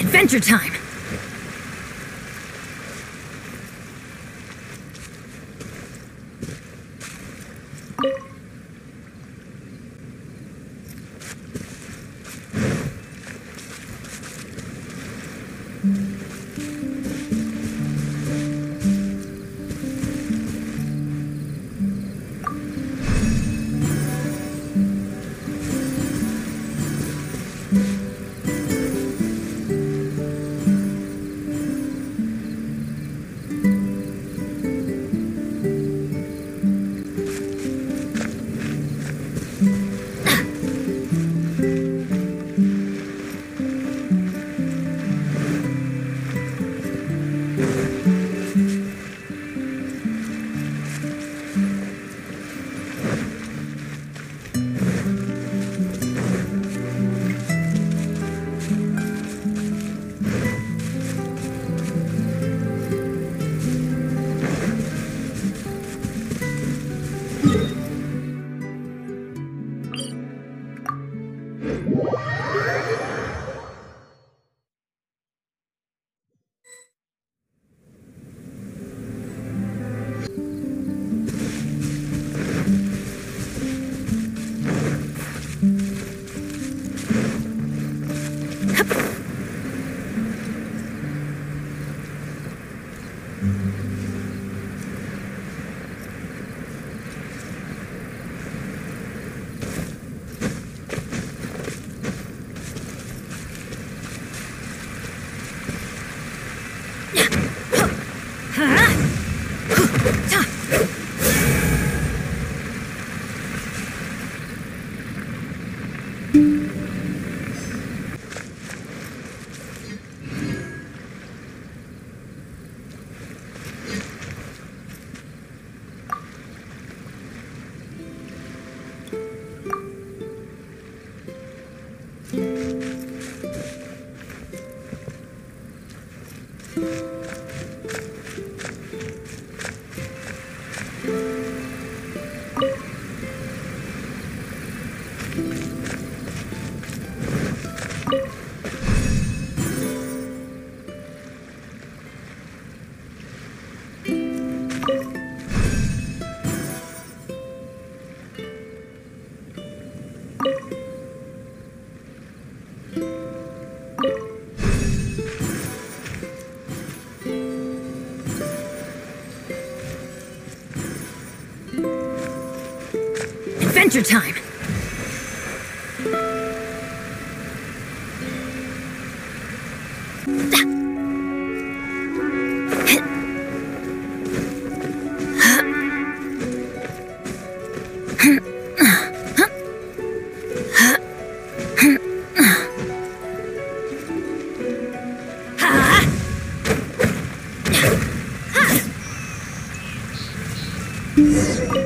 Adventure time! Thank mm -hmm. you. Thank you. Adventure time! Thank.